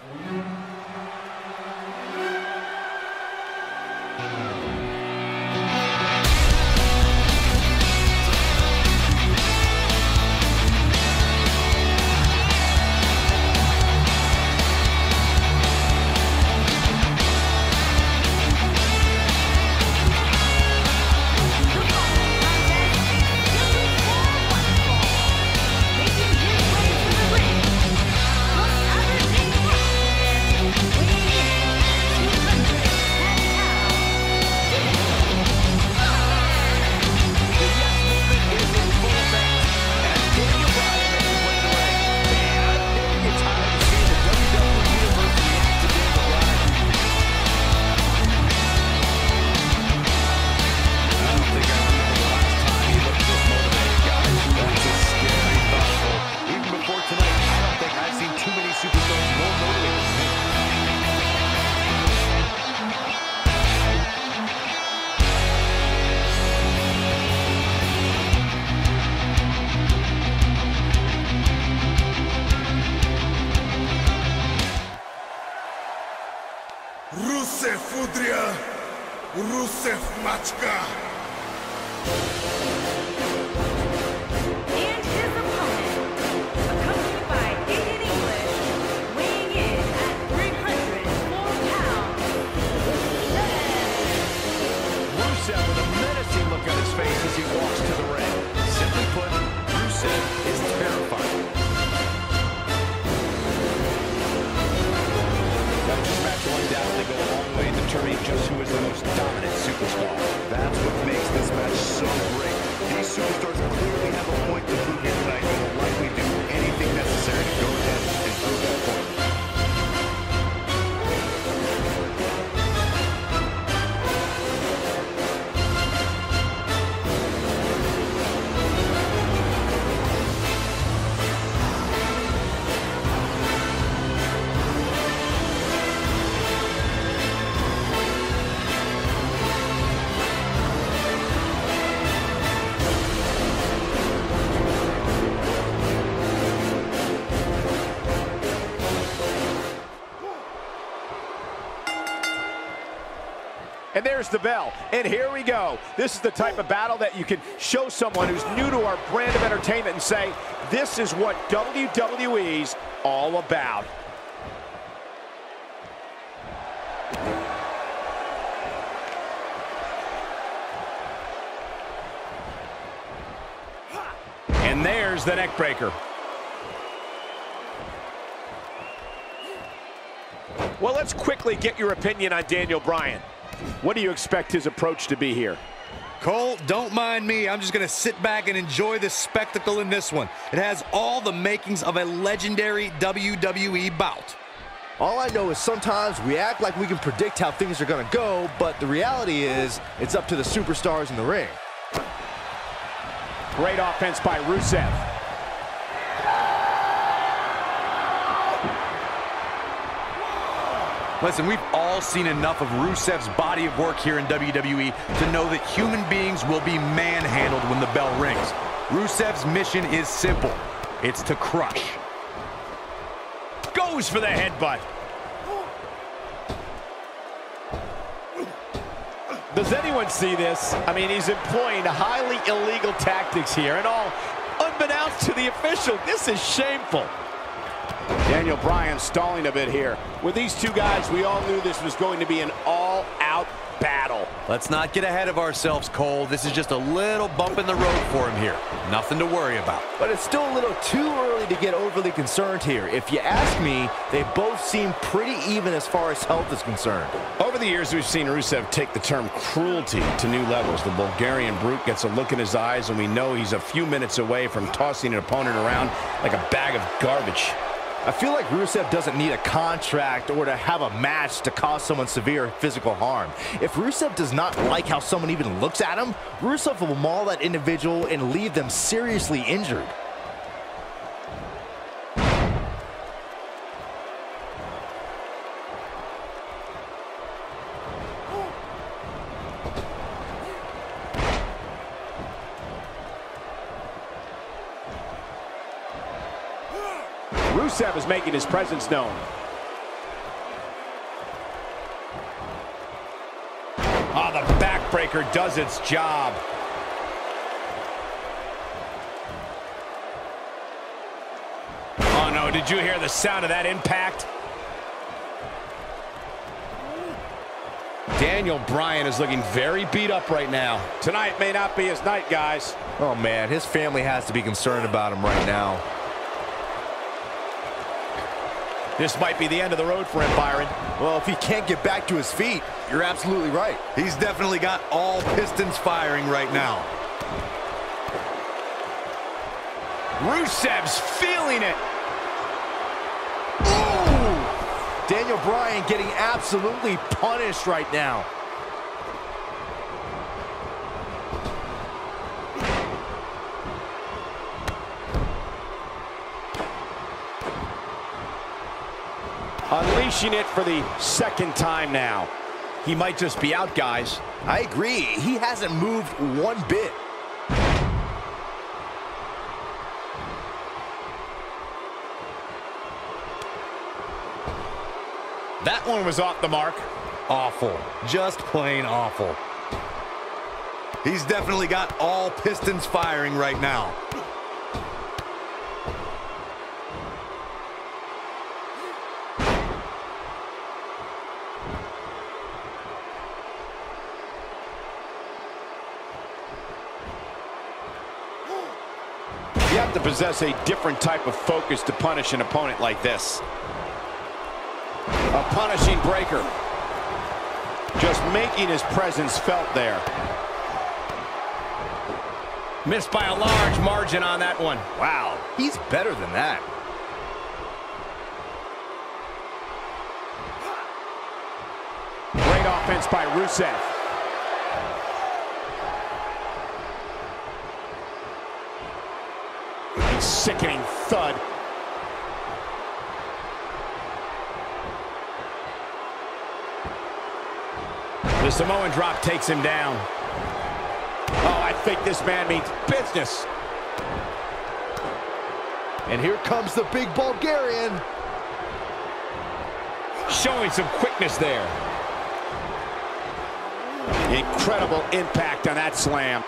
Rusev Rusev Machka. Undoubtedly go a long way in determining just who is the most dominant superstar. That's what makes this match so great. These superstars clearly have a point to prove And there's the bell. And here we go. This is the type of battle that you can show someone who's new to our brand of entertainment and say, this is what WWE's all about. And there's the neck breaker. Well, let's quickly get your opinion on Daniel Bryan. What do you expect his approach to be here? Cole, don't mind me. I'm just going to sit back and enjoy the spectacle in this one. It has all the makings of a legendary WWE bout. All I know is sometimes we act like we can predict how things are going to go, but the reality is it's up to the superstars in the ring. Great offense by Rusev. Listen, we've all seen enough of Rusev's body of work here in WWE to know that human beings will be manhandled when the bell rings. Rusev's mission is simple. It's to crush. Goes for the headbutt. Does anyone see this? I mean, he's employing highly illegal tactics here, and all unbeknownst to the official. This is shameful. Daniel Bryan stalling a bit here. With these two guys, we all knew this was going to be an all-out battle. Let's not get ahead of ourselves, Cole. This is just a little bump in the road for him here. Nothing to worry about. But it's still a little too early to get overly concerned here. If you ask me, they both seem pretty even as far as health is concerned. Over the years, we've seen Rusev take the term cruelty to new levels. The Bulgarian brute gets a look in his eyes, and we know he's a few minutes away from tossing an opponent around like a bag of garbage. I feel like Rusev doesn't need a contract or to have a match to cause someone severe physical harm. If Rusev does not like how someone even looks at him, Rusev will maul that individual and leave them seriously injured. Rusev is making his presence known. Ah, the backbreaker does its job. Oh, no, did you hear the sound of that impact? Daniel Bryan is looking very beat up right now. Tonight may not be his night, guys. Oh, man, his family has to be concerned about him right now. This might be the end of the road for him, Byron. Well, if he can't get back to his feet, you're absolutely right. He's definitely got all pistons firing right now. Rusev's feeling it. Ooh! Daniel Bryan getting absolutely punished right now. Unleashing it for the second time now. He might just be out, guys. I agree. He hasn't moved one bit. That one was off the mark. Awful. Just plain awful. He's definitely got all pistons firing right now. You have to possess a different type of focus to punish an opponent like this. A punishing breaker. Just making his presence felt there. Missed by a large margin on that one. Wow, he's better than that. Great offense by Rusev. A sickening thud. The Samoan drop takes him down. Oh, I think this man means business. And here comes the big Bulgarian. Showing some quickness there. Incredible impact on that slam.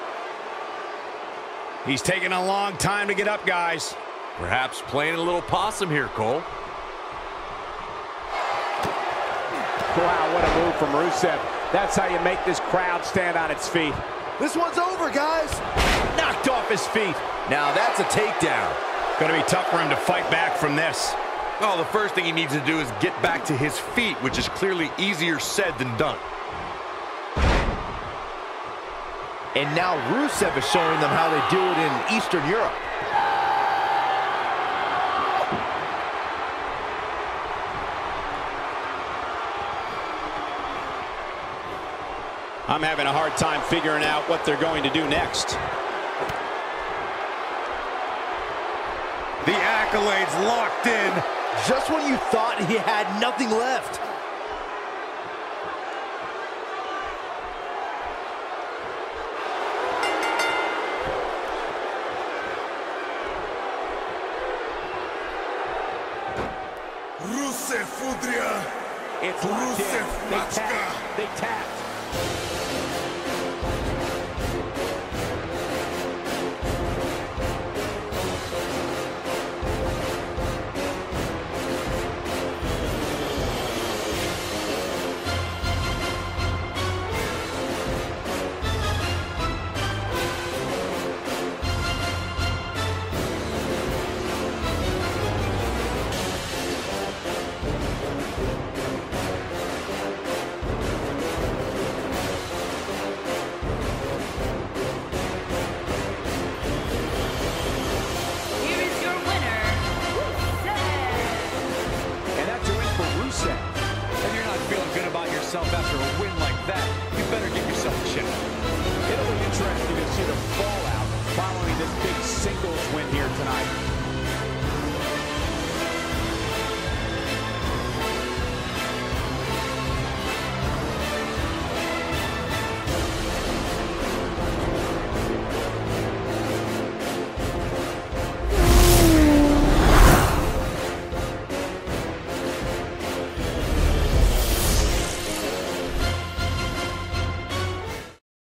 He's taking a long time to get up, guys. Perhaps playing a little possum here, Cole. Wow, what a move from Rusev. That's how you make this crowd stand on its feet. This one's over, guys. Knocked off his feet. Now that's a takedown. Going to be tough for him to fight back from this. Well, the first thing he needs to do is get back to his feet, which is clearly easier said than done. And now Rusev is showing them how they do it in Eastern Europe. I'm having a hard time figuring out what they're going to do next. The accolades locked in. Just when you thought he had nothing left. Rusev Udria. It's. Rusev They Machka. tapped. They tapped.